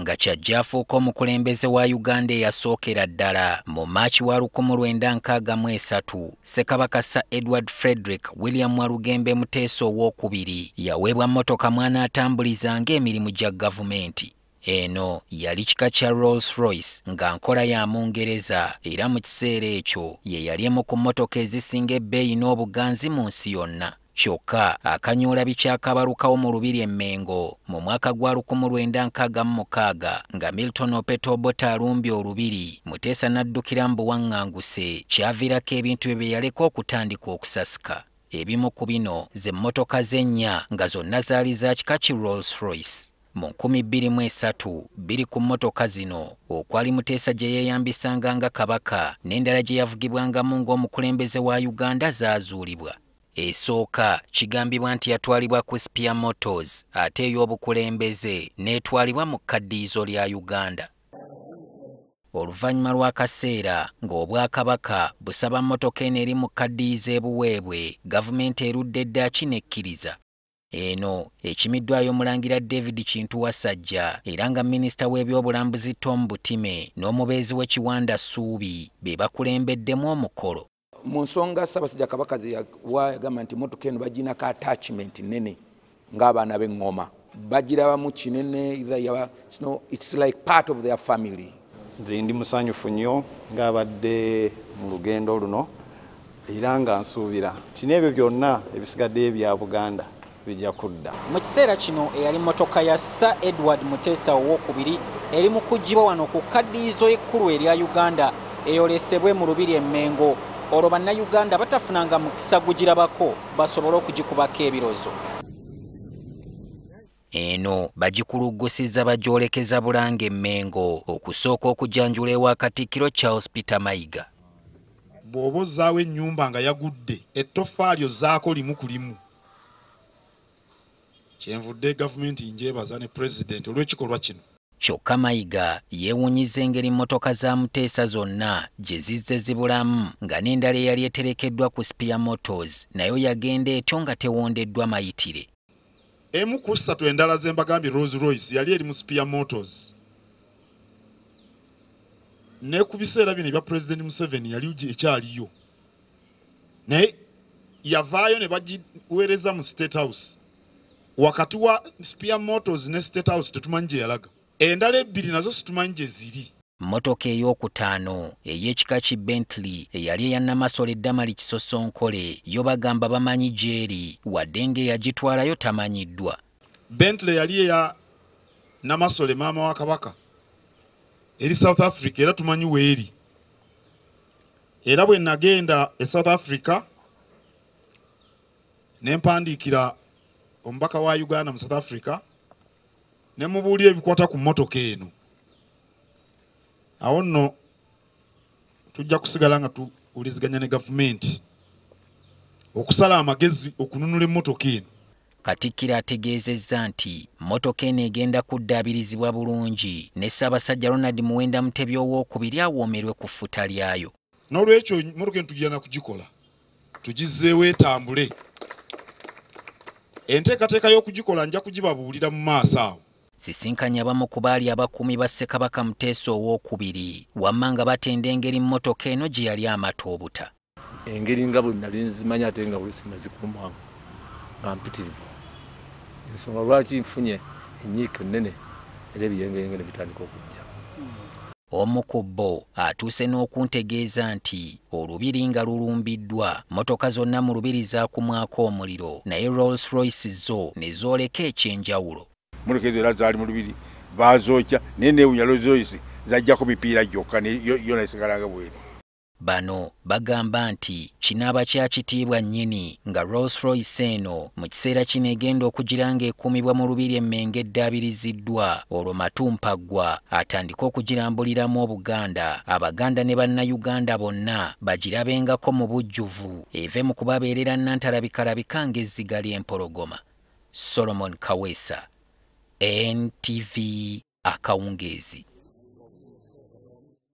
nga kyajja afuuka omukulembeze wa uganda eyasookera ddala mu maaci wa 1963 ssekabaka sir edward frederick william walugembe muteesa owookubiri yaweebwa mmotoka mw'anaatambuliza ng'emirimu gya gavumenti. Eno yali kika kya rolls royce nga nkola ya mungereza era mu kiseera ekyo ye yali emu ku mmotoka ezisinga ebbeeyi n'obuganzi mu nsi yonna kyokka akanyuulabi kyakabalukawo mu lubiri emmengo mu mwaka gwa 1966 nga milton opetobota alumbye olubiri muteesa n'addukira mu buwaŋŋanguse kyaviirako ebintu bye yaleka okutandika okusasika. Ebimu ku bino ze mmotoka z'ennya nga zonna zaali za kika ki rolls royce. Mu 2003 biri ku mmotoka zino okwali muteesa gye yeeyambisanga nga kabaka n'endala gye yavugibwangamu ng'omukulembeze wa uganda zaazuulibwa esooka kigambibwa nti yatwalibwa ku spia motors ate ey'obukulembeze n'etwalibwa mu kaddiizo lya uganda. Oluvannyuma lw'akaseera ng'obwakabaka busaba mmotoka eno eri mu kaddiizo ebuweebwe gavumenti erudde dda kinekkiriza. Eno ekimiddwayo omulangira david kintu wasajja era nga minisita w'ebyobulambuzi tom butime n'omubeezi w'ekiwanda suubi be bakulembeddemu omukolo mu nsonga ssaabasajja kabaka zeyawa yagamba nti motoka eno baginako attachment nene ng'abaana b'eŋŋoma. Bagirabamu kinene its like part of their family. Nze ndi musanyufu nnyo ng'abadde mu lugendo luno era nga nsuubira nti n'ebyo byonna ebisigaddeyo ebya buganda bijja kudda. Mu kiseera kino eyali mmotoka ya sir edward muteesa owookubiri eri mu kuggyibwa wano ku kaddiizo ekkulu erya uganda eyolesebwe mu lubiri emmengo olwo bannayuganda batafunanga mukisa gugirabako basobole okugikubako ebirozo. Eno bagikuluggusiza bagyolekeza bulanga emmengo okusooka okujanjula ewa katikkiro charles peter mayiga. Bw'oba ozzaawo ennyumba nga yagudde ettoffaali ozzaako limu ku limu. Kyenvudde gavumenti njebaza ne pulezidenti olw'ekikolwa kino kyokka mayiga yeewunyiza engeri mmotoka za muteesa zonna gye zizze zibulamu nga n'endala eyali eterekeddwa ku spia motors nayo yagenda etyo nga tewondeddwa mayitire. Emu ku ssatu endala ze mbagambye rolls royce yali eri mu spia motors. Ne ku biseera bino ebya pulezidenti museveni yali ekyaliyo. Naye yavaayo ne bagiweereza mu state house. Wakati wa spia motors ne state house tetumanyi gye yalaga endala ebbiri nazo situmanyi gye ziri. Mmotoka ey'okutaano ey'ekika ki bentley eyali eya namasole eddamali kisosonkole yo bagamba bamanyi gy'eri wadde ng'eyagitwalayo tamanyiddwa. Bentley yali eya namasole maama wa kabaka eri south africa era tumanyi weeri. Era bwe nagenda e south africa ne mpandiikira omubaka wa uganda mu south africa ne mubuulira ebikwata ku mmotoka eno. Awo nno tujja kusigala nga tuwuliziganya ne gavumenti okusala amagezi okununula emmotoka eno. Katikkiro ategeezezza nti mmotoka eno egenda kuddaabirizibwa bulungi ne ssaabasajja ronald muwenda mutebi owookubiri awoomerwe ku ffuta lyayo. N'olwekyo mmotoka eno tugirana kugikola tugizzeewo etambule enteekateeka y'okugikola nja kugibabuulira mu maaso awo sisinkanya abamu ku baali abakuumi ba ssekabaka muteesa owookubiri wamma nga batenda engeri mmotoka eno gye yali amata obuta. Engeri nga bwe nali nzimanya ate nga bwesi nazikuumamu nga mpitirivu. Ensonga lwaki nfunye enyiike nnene era ebiyengeyenge ne bitandika okujja. Omu ku bo atuuse n'okuntegeeza nti olubiri nga lulumbiddwa motoka zonna mu lubiri zaakumwako omuliro naye rolls royce zo ne zooleka ekyenjawulo motoka ezo era zaali mu lubiri bazookya naye neewunya rozoyisi zajjako mipiira gyokka yona esigalanga bweri. Bano bagamba nti kinaaba kyakitiibwa nnyini nga rolls royce eno mu kiseera kino egenda okugira ng'ekuumibwa mu lubiri emmenge eddaabiriziddwa olwo matumpaggwa atandike okugirambuliramu obuganda. Abaganda ne bannayuganda bonna bagirabengako mu bujjuvu eve mu kubabeerera nnantalabikalabika ng'ezziga ly'empologoma. Solomon kaweesa NTV Akaungezi.